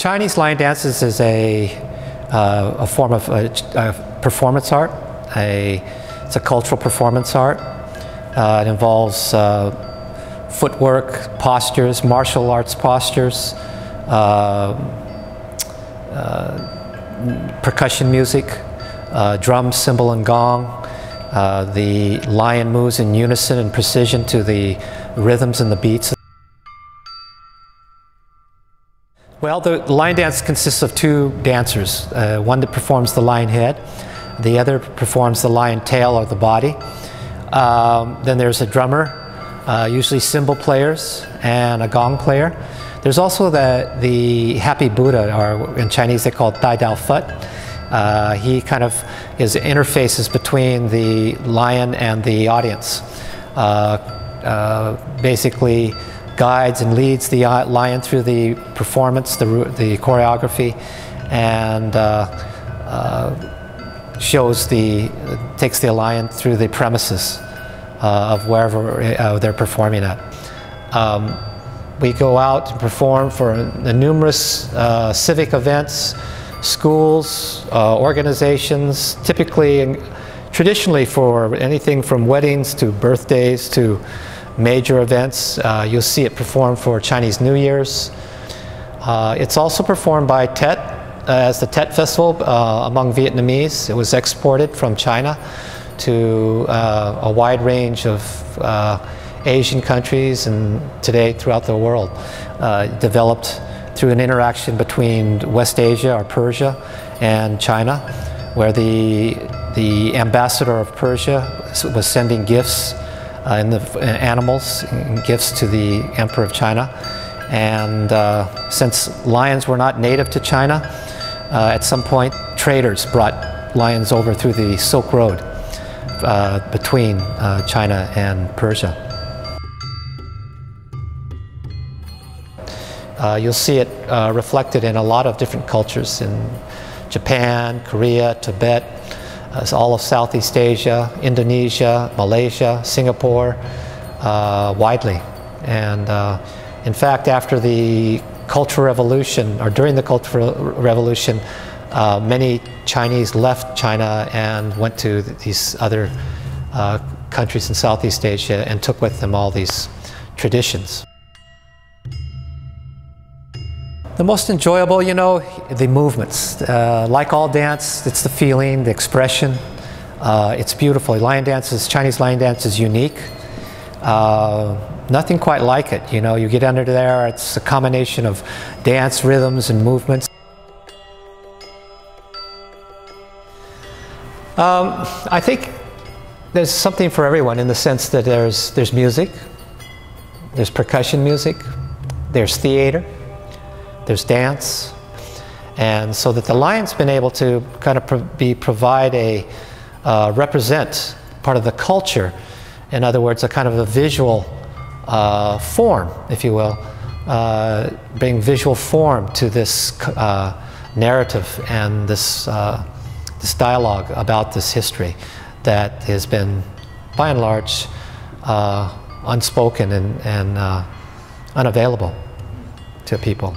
Chinese lion dances is a, uh, a form of uh, a performance art. A, it's a cultural performance art. Uh, it involves uh, footwork, postures, martial arts postures, uh, uh, percussion music, drum, cymbal, and gong. the lion moves in unison and precision to the rhythms and the beats. Well, the, lion dance consists of two dancers. Uh, one that performs the lion head, the other performs the lion tail or the body. Um, then there's a drummer, uh, usually cymbal players, and a gong player. There's also the, the happy Buddha, or in Chinese they call it Dai Dao Fut. Uh, he kind of is interfaces between the lion and the audience. Uh, uh, basically, guides and leads the lion through the performance, the, the choreography, and uh, uh, shows the, takes the lion through the premises uh, of wherever uh, they're performing at. Um, we go out and perform for numerous uh, civic events, schools, uh, organizations, typically and traditionally for anything from weddings to birthdays to major events. Uh, you'll see it performed for Chinese New Year's. Uh, it's also performed by Tet uh, as the Tet Festival uh, among Vietnamese. It was exported from China to a wide range of Asian countries and today throughout the world. developed through an interaction between West Asia or Persia and China, where the, the ambassador of Persia was sending gifts uh, in the uh, animals, gifts to the Emperor of China. And uh, since lions were not native to China, uh, at some point traders brought lions over through the Silk Road uh, between uh, China and Persia. You'll see it reflected in a lot of different cultures in Japan, Korea, Tibet, uh, all of Southeast Asia, Indonesia, Malaysia, Singapore, uh, widely. And uh, in fact, after the Cultural Revolution, or during the Cultural Revolution, uh, many Chinese left China and went to these other uh, countries in Southeast Asia and took with them all these traditions. The most enjoyable, you know, the movements. Uh, like all dance, it's the feeling, the expression. Uh, it's beautiful. Lion dance is, Chinese lion dance is unique. Uh, nothing quite like it. You know, you get under there, it's a combination of dance, rhythms, and movements. Um, I think there's something for everyone in the sense that there's, there's music, there's percussion music, there's theater, there's dance. And so that the lion's been able to kind of pro be, provide a, uh, represent part of the culture. In other words, a kind of a visual uh, form, if you will, uh, bring visual form to this uh, narrative and this, uh, this dialogue about this history that has been, by and large, uh, unspoken and, and unavailable to people.